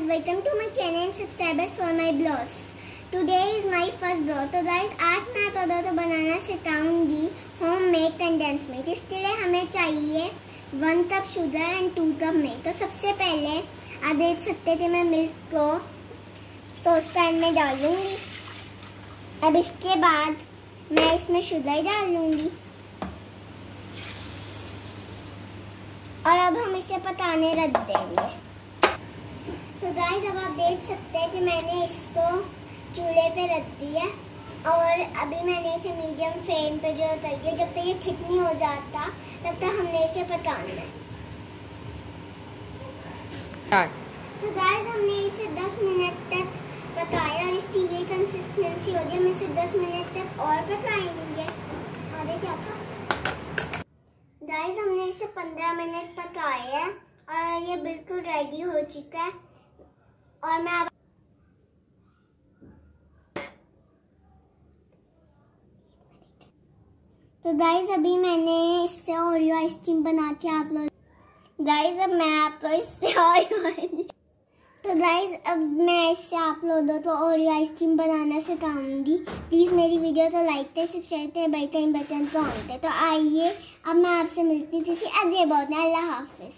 guys, welcome to my channel and subscribers for my blogs. Today is my first blog. तो guys आज मैं आप लोगों को बनाना सिखाऊँगी होम मेड कंडेंस मिल्क इसके लिए हमें चाहिए one cup sugar and two cup milk तो सबसे पहले आप देख सकते थे मैं मिल्क को सॉस पैन में डाल लूँगी अब इसके बाद मैं इसमें शुगर डाल लूँगी और अब हम इसे पकाने रख देंगे। तो गाइस अब आप देख सकते हैं कि मैंने इसको चूल्हे पे रख दिया और अभी मैंने इसे मीडियम फ्लेम पे जो है जब तक ये ठीक नहीं हो जाता तब तक हमने इसे पकाना है। तो गाइस हमने इसे 10 मिनट तक पकाया और इसकी ये कंसिस्टेंसी हो गई हम इसे 10 मिनट तक और पकाएँगे। आगे क्या था? गाइस हमने इसे 15 मिनट पकाया है और ये बिल्कुल रेडी हो चुका है। और मैं तो गाइस अभी मैंने इससे ओरियो आइसक्रीम बना के आप लोग गाइज़ अब मैं आप लोग इससे ओरियो तो गाइज़ अब मैं इससे आप लोगों को और आइसक्रीम बनाना सिखाऊँगी। प्लीज़ मेरी वीडियो तो लाइक करें सब्सक्राइब करें बेल का बटन तो करें। तो आइए, अब मैं आपसे मिलती थी अगले बहुत अल्लाह हाफिज़।